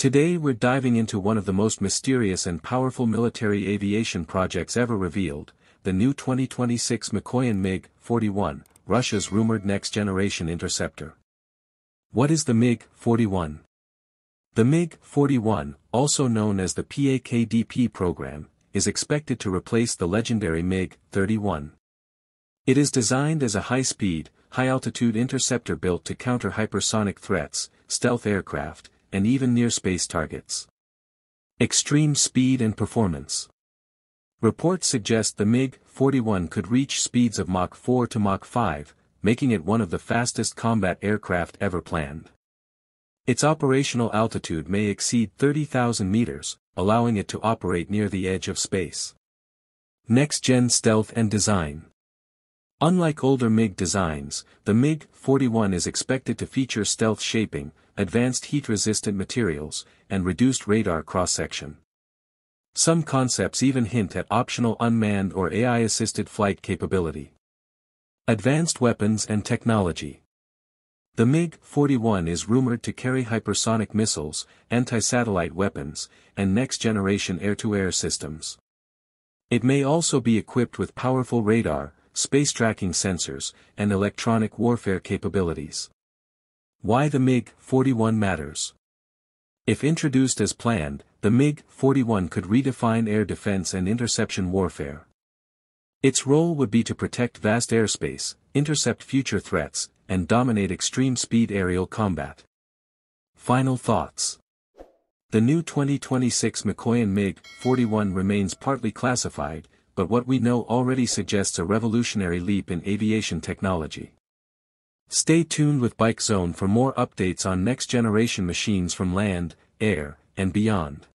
Today we're diving into one of the most mysterious and powerful military aviation projects ever revealed, the new 2026 Mikoyan MiG-41, Russia's rumored next-generation interceptor. What is the MiG-41? The MiG-41, also known as the PAKDP program, is expected to replace the legendary MiG-31. It is designed as a high-speed, high-altitude interceptor built to counter hypersonic threats, stealth aircraft, and even near-space targets. Extreme speed and performance. Reports suggest the MiG-41 could reach speeds of Mach 4 to Mach 5, making it one of the fastest combat aircraft ever planned. Its operational altitude may exceed 30,000 meters, allowing it to operate near the edge of space. Next-gen stealth and design. Unlike older MiG designs, the MiG-41 is expected to feature stealth shaping, advanced heat-resistant materials, and reduced radar cross-section. Some concepts even hint at optional unmanned or AI-assisted flight capability. Advanced Weapons and Technology The MiG-41 is rumored to carry hypersonic missiles, anti-satellite weapons, and next-generation air-to-air systems. It may also be equipped with powerful radar, space tracking sensors, and electronic warfare capabilities. Why the MiG-41 matters. If introduced as planned, the MiG-41 could redefine air defense and interception warfare. Its role would be to protect vast airspace, intercept future threats, and dominate extreme speed aerial combat. Final thoughts. The new 2026 Mikoyan MiG-41 remains partly classified, but what we know already suggests a revolutionary leap in aviation technology. Stay tuned with Bike Zone for more updates on next-generation machines from land, air, and beyond.